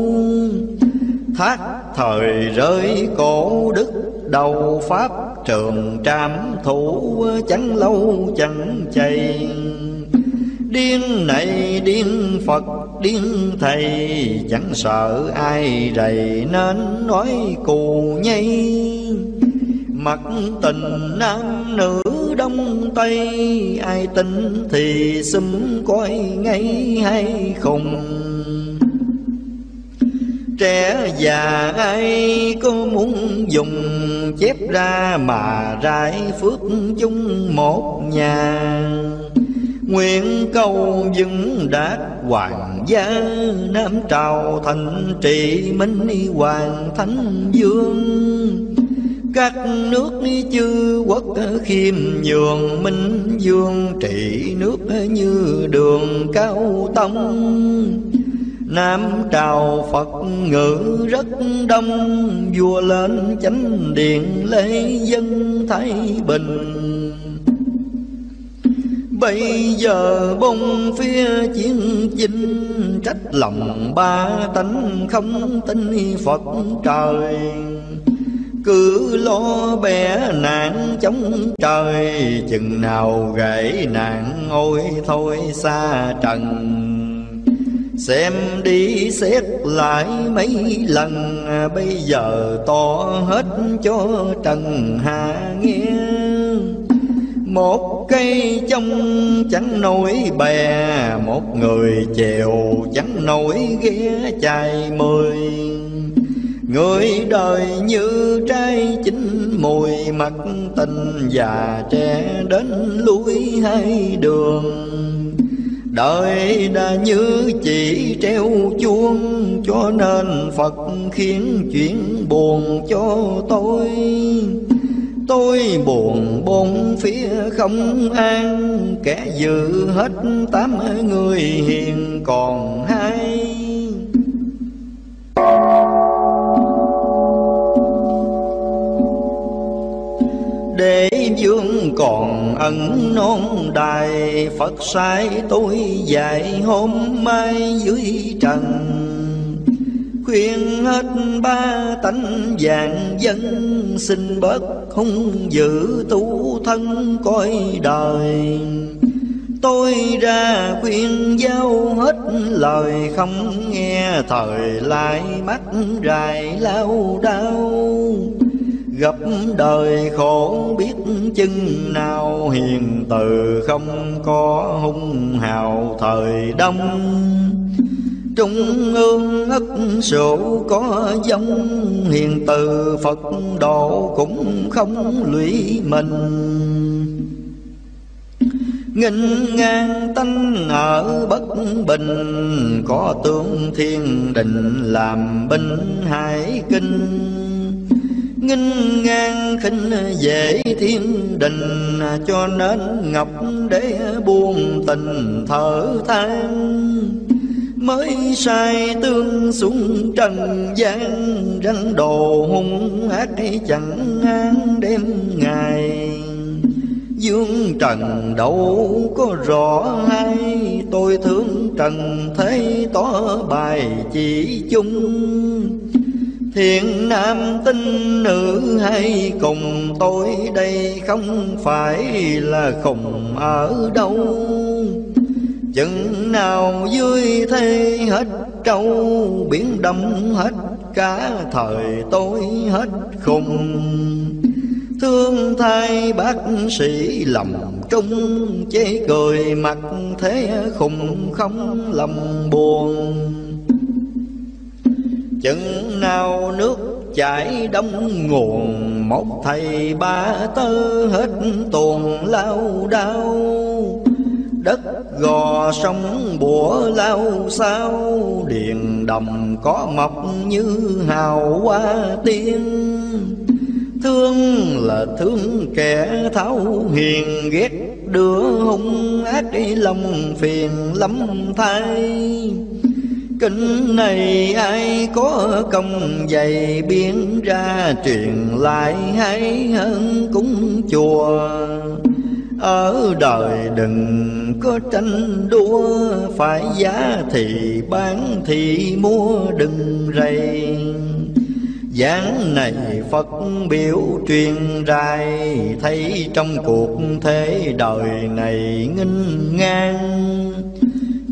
Thác thời rơi cổ đức, đầu pháp trường trạm thủ chẳng lâu chẳng chày Điên này điên Phật, điên Thầy, Chẳng sợ ai rầy nên nói cù nhây. Mặt tình nam nữ đông tây, Ai tin thì xúm coi ngay hay khùng Trẻ già ai có muốn dùng chép ra mà rải phước chung một nhà. Nguyện cầu dừng đạt hoàng gia, Nam trào thành trị minh hoàng thánh dương Các nước chư quốc khiêm nhường, minh dương Trị nước như đường cao tông. Nam trào Phật ngữ rất đông, Vua lên chánh điện lễ dân Thái Bình. Bây giờ bông phía chiến chinh, Trách lòng ba tánh không tin Phật trời. Cứ lo bẻ nạn chống trời, Chừng nào gãy nạn ôi thôi xa trần. Xem đi xét lại mấy lần à, Bây giờ to hết cho Trần Hà nghe. Một cây trong chẳng nổi bè, Một người chèo chẳng nổi ghé chài mười. Người đời như trai chín mùi, Mặt tình già trẻ đến lui hai đường. Đời đã như chỉ treo chuông, Cho nên Phật khiến chuyện buồn cho tôi. Tôi buồn bốn phía không an, Kẻ giữ hết tám người hiền còn hai để dương còn ẩn non đài. Phật sai tôi dạy hôm mai dưới trần. Khuyên hết ba tánh vàng dân, xin bớt hung dữ tu thân coi đời. Tôi ra khuyên giao hết lời, không nghe thời lại mắt rài lao đau gặp đời khổ biết chừng nào, hiền từ không có hung hào thời đông. Trung ương ất sổ có giống, Hiền từ Phật độ cũng không lụy mình. Nghinh ngang tánh ở bất bình, Có tướng thiên đình làm binh hải kinh nghinh ngang khinh dễ thiên đình, cho nên ngọc để buông tình thở than. Mới sai tương xuống trần gian, răng đồ hung ác chẳng an đêm ngày. Dương trần đâu có rõ hay tôi thương trần thấy tỏ bài chỉ chung. Thiện nam tinh nữ hay cùng tôi đây không phải là khùng ở đâu. Chừng nào vui thế hết trâu Biển đâm hết cả thời tôi hết khùng. Thương thay bác sĩ lầm trung Chế cười mặt thế khùng không lòng buồn. Chừng nào nước chảy đông nguồn, Một thầy ba tơ hết tuồng lao đao. Đất gò sông bủa lao sao, Điền đồng có mọc như hào hoa tiên. Thương là thương kẻ tháo hiền, Ghét đứa hung ác lòng phiền lắm thay. Kinh này ai có công dày biến ra truyền lại hay hơn cúng chùa? Ở đời đừng có tranh đua, Phải giá thì bán thì mua, đừng rầy. Giảng này Phật biểu truyền rai, Thấy trong cuộc thế đời này nghinh ngang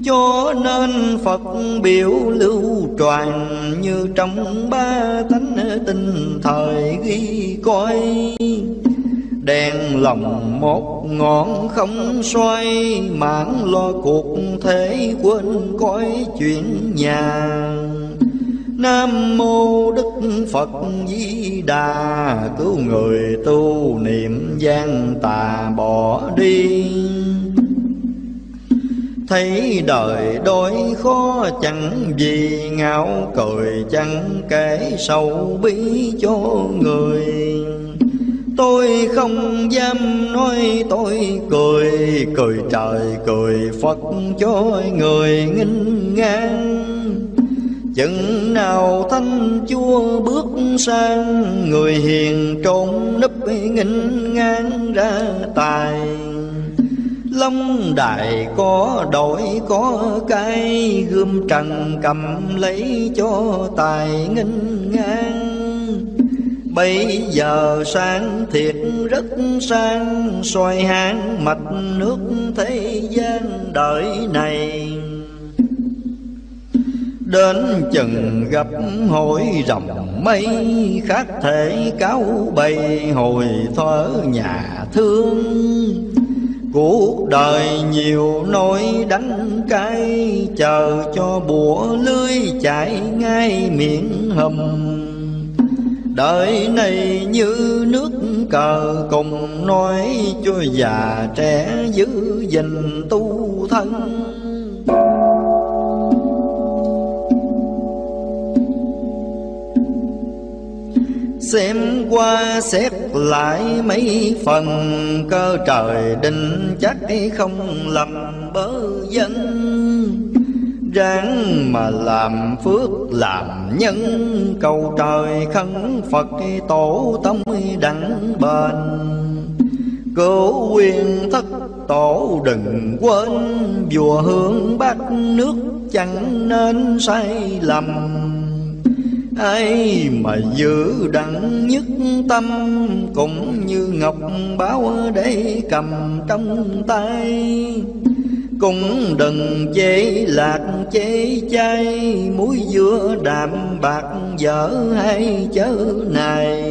cho nên Phật biểu lưu truyền Như trong ba thánh tinh thời ghi coi Đèn lòng một ngọn không xoay, Mãn lo cuộc thế quên coi chuyện nhà Nam mô Đức Phật Di Đà, Cứu người tu niệm gian tà bỏ đi. Thấy đời đôi khó chẳng gì ngạo cười chẳng kể sâu bí cho người. Tôi không dám nói tôi cười Cười trời, cười Phật cho người nghinh ngang. Chừng nào thanh chúa bước sang, Người hiền trốn nấp nghinh ngang ra tài. Long đài có đổi, có cái Gươm trần cầm lấy cho tài nghinh ngang. Bây giờ sang thiệt rất sang soi hang mạch nước thế gian đời này. Đến chừng gặp hội rồng mây Khác thể cáo bày hồi thở nhà thương. Cuộc đời nhiều nỗi đắng cay, Chờ cho bùa lưới chạy ngay miệng hầm. Đời này như nước cờ cùng nói cho già trẻ giữ gìn tu thân. Xem qua xét lại mấy phần Cơ trời định chắc không lầm bớ dân. Ráng mà làm phước làm nhân, Cầu trời khấn Phật tổ tông đặng bền. Cứu quyền thất tổ đừng quên Vua hương bát nước chẳng nên sai lầm. Ai mà giữ đặng nhất tâm Cũng như ngọc báo để cầm trong tay. Cũng đừng chế lạc chế chay, muối dưa đạm bạc dở hay chớ này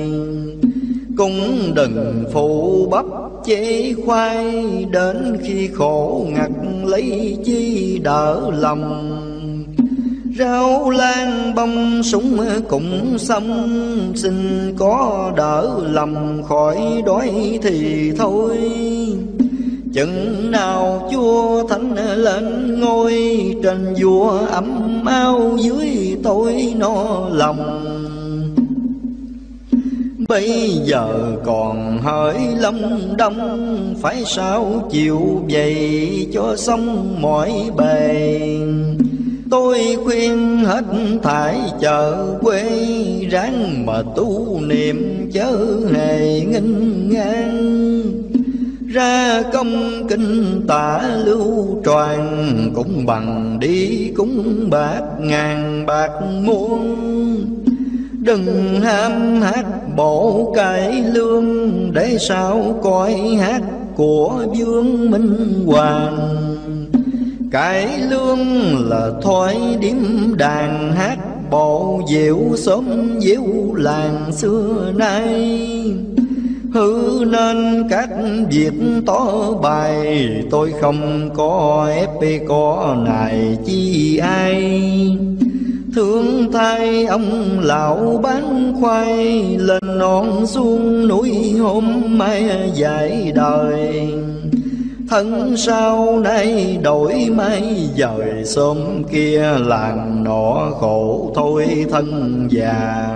cũng đừng phụ bắp chế khoai, đến khi khổ ngặt lấy chi đỡ lòng rau lan bông súng cũng xong xin có đỡ lòng khỏi đói thì thôi. Chừng nào chúa thánh lên ngôi trên vua ấm ao dưới tôi no lòng. Bây giờ còn hỡi lâm đông Phải sao chịu vậy cho xong mọi bề? Tôi khuyên hết thải chợ quê Ráng mà tu niệm chớ hề nghinh ngang. Ra công kinh tả lưu tròn cũng bằng đi cũng bạc ngàn bạc muôn. Đừng ham hát bộ cải lương để sao coi hát của vương minh hoàng cái lương là thoái điếm đàn hát bộ diệu sớm diệu làng xưa nay. Hư nên các việc tỏ bài, tôi không có ép có này chi ai. Thương thay ông lão bán khoai, lên non xuống núi hôm mai dài đời thân sau nay đổi mai dời sớm kia làng nọ khổ thôi thân già.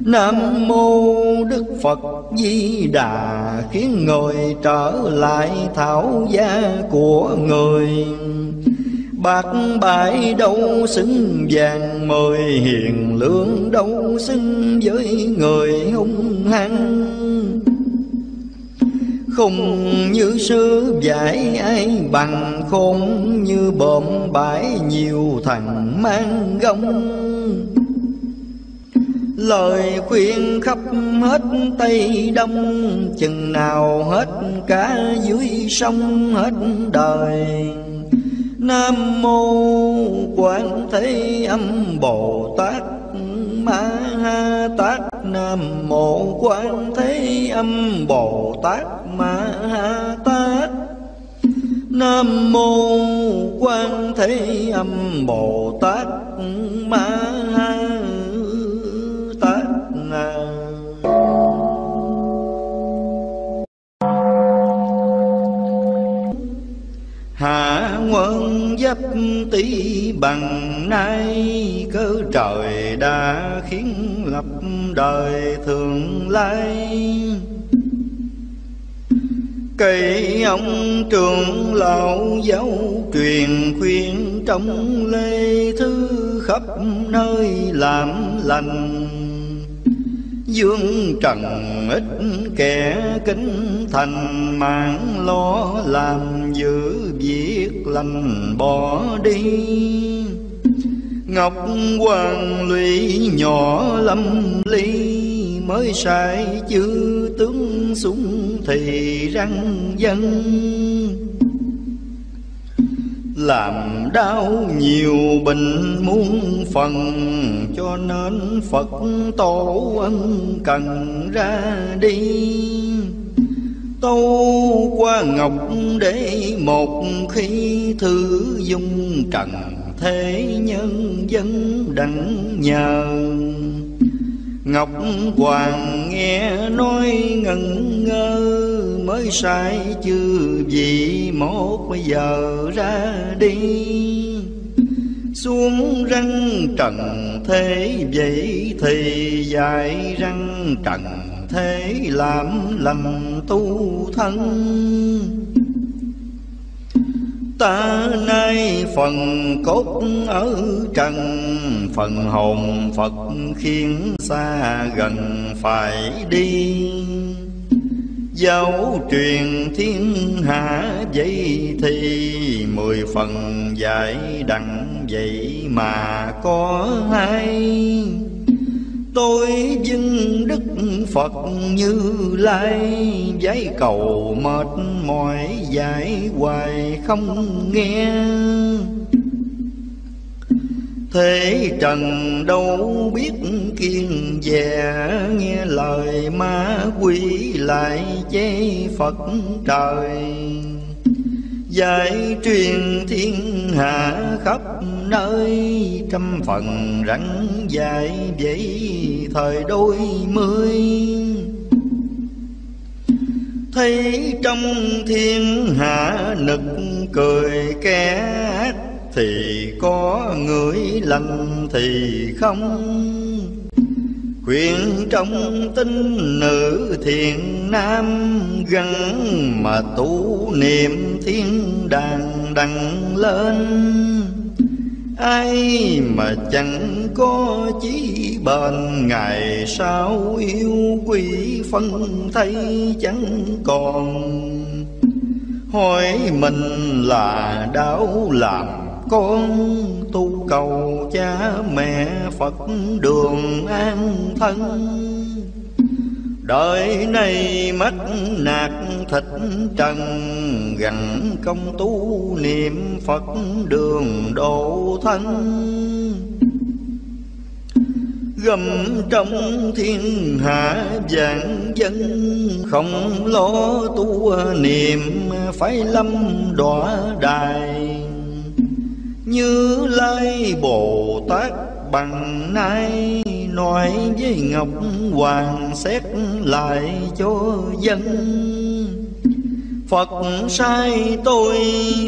Nam mô Đức Phật Di Đà, khiến người trở lại thảo gia của người. Bạc bãi đâu xứng vàng mời hiền lương đâu xứng với người hung hăng. Không như sư giải ai bằng khôn Như bộm bãi nhiều thằng mang gông. Lời khuyên khắp hết Tây Đông, Chừng nào hết cả dưới sông hết đời. Nam Mô Quán Thế Âm Bồ Tát. Ma Ha Tát Nam Mô quan Thế Âm Bồ Tát Ma Ha Tát Nam Mô quan Thế Âm Bồ Tát Ma Ha tát hà quân dấp tỷ bằng nay, Cơ trời đã khiến lập đời thường lai. Cây ông trường lão giáo truyền khuyên Trong lê thư khắp nơi làm lành. Dương trần ít kẻ kính thành mạng lo làm giữ việc lành bỏ đi. Ngọc hoàng lụy nhỏ lâm ly, Mới sai chữ tướng súng thì răng dân. Làm đau nhiều bệnh muôn phần, cho nên phật tổ ân cần ra đi tâu qua ngọc để một khi thư dung trần thế nhân dân đặng nhờ. Ngọc Hoàng nghe nói ngẩn ngơ, Mới sai chưa vì một giờ ra đi. Xuống răng trần thế vậy thì dài răng trần thế làm lành tu thân. Ta nay phần cốt ở trần, Phần hồn Phật khiến xa gần phải đi. Giáo truyền thiên hạ vậy thì Mười phần dạy đặng vậy mà có hai Tôi vinh đức Phật như lai. Giấy cầu mệt mỏi giải hoài không nghe. Thế trần đâu biết kiên dè, Nghe lời ma quỷ lại chế Phật trời. Giải truyền thiên hạ khắp nơi Trăm phần rắn dài vậy thời đôi mươi. Thấy trong thiên hạ nực cười kẻ Thì có người lành thì không. Quyền trong tinh nữ thiện nam Gắn mà tu niệm thiên đàng đằng lên. Ai mà chẳng có chí bền, Ngày sau yêu quỷ phân thay chẳng còn. Hỏi mình là đau làm con, tu cầu cha mẹ Phật đường an thân. Đời này mất nạt thịt trần gần công tu niệm Phật đường độ thân. Gầm trong thiên hạ vạn dân Không lo tu niệm, phải lâm đọa đài. Như Lai Bồ Tát bằng nay Nói với Ngọc Hoàng xét lại cho dân. Phật sai tôi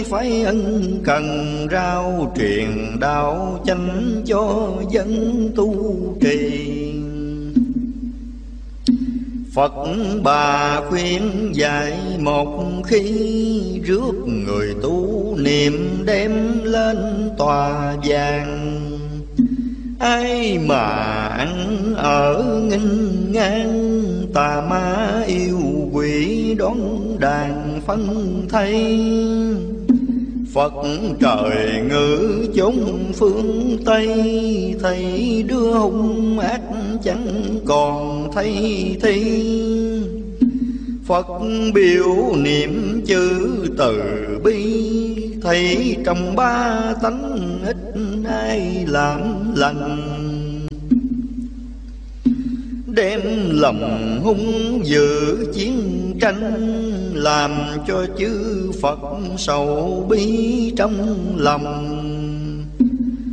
phải ân cần rao truyền đạo chánh cho dân tu trì. Phật bà khuyên dạy một khi Rước người tu niệm đem lên tòa vàng. Ai mà ăn ở nghinh ngang Tà ma yêu quỷ đón đàn phân thay. Phật trời ngữ chúng phương Tây Thầy đưa hung ác chẳng còn thấy thi. Phật biểu niệm chữ từ bi Thầy trong ba tánh ít ai làm lành Đem lòng hung dữ chiến tranh Làm cho chư Phật sầu bi trong lòng.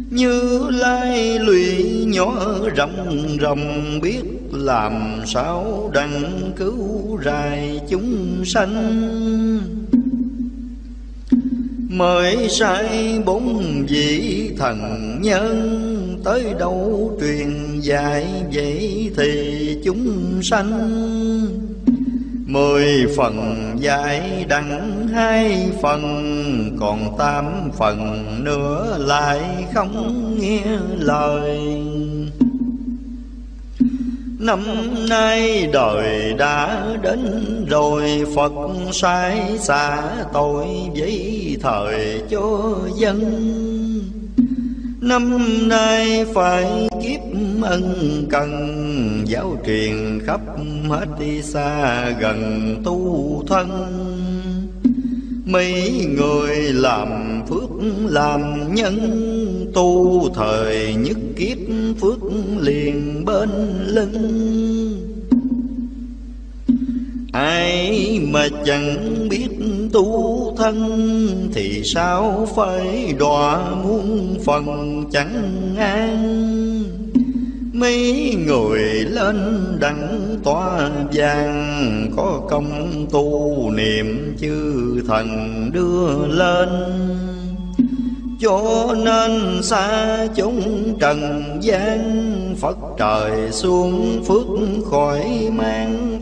Như lai lụy nhỏ rộng rộng Biết làm sao đặng cứu rài chúng sanh. Mới sai bốn vị thần nhân Tới đâu truyền dạy vậy thì chúng sanh. Mười phần dạy đặng hai phần, Còn tám phần nữa lại không nghe lời. Năm nay đời đã đến rồi, Phật sai xả tội với thời cho dân. Năm nay phải kiếp ân cần, Giáo truyền khắp hết đi xa gần tu thân. Mấy người làm phước làm nhân Tu, thời nhất kiếp phước liền bên lưng. Ai mà chẳng biết tu thân Thì sao phải đọa muôn phần chẳng an? Mấy người lên đẳng tòa vàng Có công tu niệm chư thần đưa lên. Cho nên xa chúng trần gian, Phật trời xuống phước khỏi mang